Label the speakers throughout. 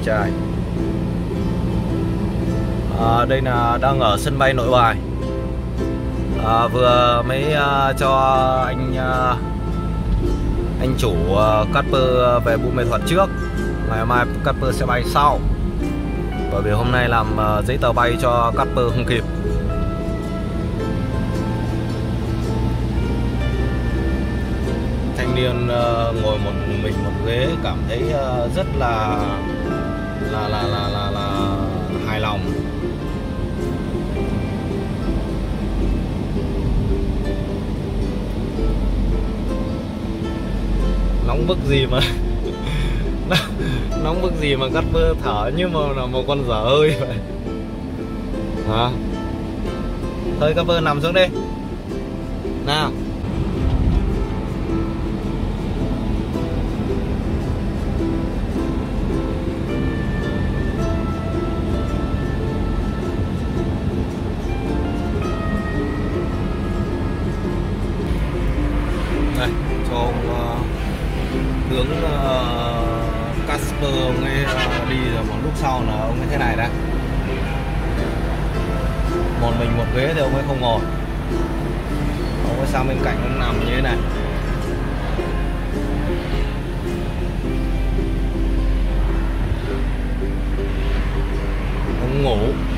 Speaker 1: đẹp trai. À, đây là đang ở sân bay nội bài. À, vừa mới à, cho anh à, anh chủ à, Casper về Buôn Mê Thuật trước. Ngày mai Casper sẽ bay sau. Bởi vì hôm nay làm à, giấy tờ bay cho Casper không kịp. Thanh niên uh, ngồi một mình một ghế cảm thấy uh, rất là là là là là, là hài lòng. Nóng bức gì mà nóng bức gì mà cắt bơ thở như mà là một con dở hơi vậy? Hả? Thôi các bơ nằm xuống đi. Nào. Casper, ông ấy ờ, đi rồi một lúc sau là ông ấy thế này đã. một mình một ghế thì ông ấy không ngồi. Ông ấy sang bên cạnh ông nằm như thế này. Ông ngủ.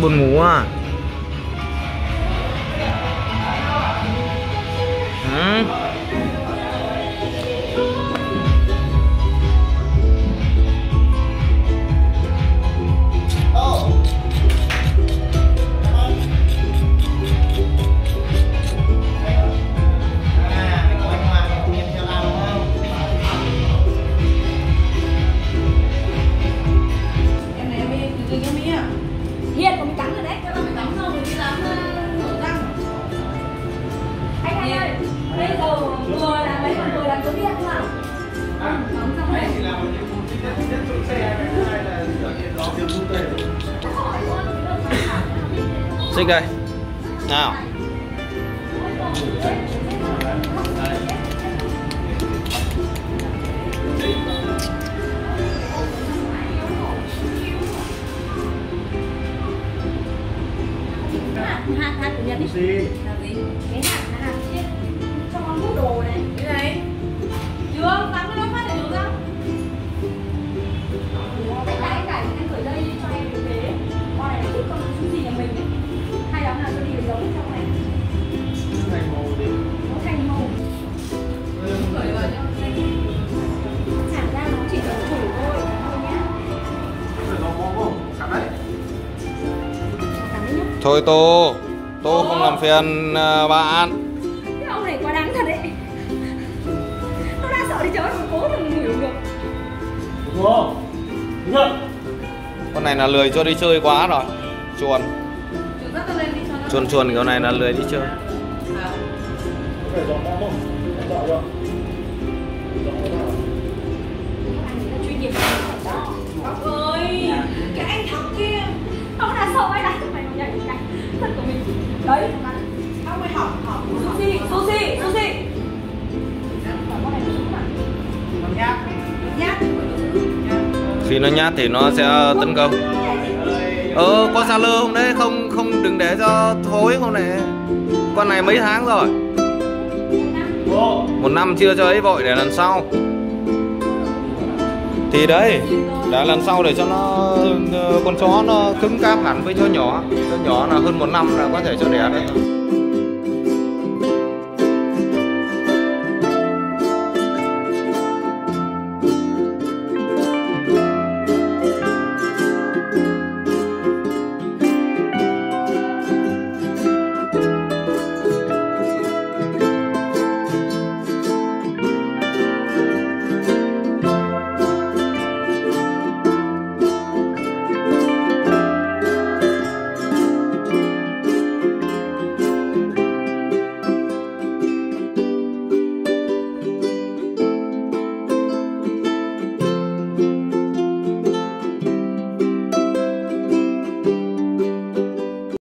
Speaker 1: Buồn ngủ à? Xích đây nào
Speaker 2: hạt hạt của Nhật đi. Là gì? Cái hạt hạt trên trong con bút đồ này.
Speaker 3: Cái này
Speaker 2: Chưa, tắm cái thôi
Speaker 1: tô tô không làm phiền ờ, bạn.
Speaker 2: Cái ông này quá đáng thật đấy. Nó đã sợ đi chớ mà cố thằng ngửi được.
Speaker 1: con này là lười cho đi chơi quá rồi. Chuồn.
Speaker 3: Chúng ta lên đi cho nó.
Speaker 1: Chuồn chuồn kiểu này là lười đi chơi.
Speaker 2: Anh
Speaker 1: khi nó nhát thì nó sẽ tấn công. Ờ con xa lơ không đấy không không đừng để cho thối không này con này mấy tháng rồi? Một năm chưa cho ấy vội, để lần sau. Thì đấy, để lần sau để cho nó ờ, con chó nó cứng cáp hẳn với chó nhỏ. Chó nhỏ là hơn một năm là có thể cho đẻ đấy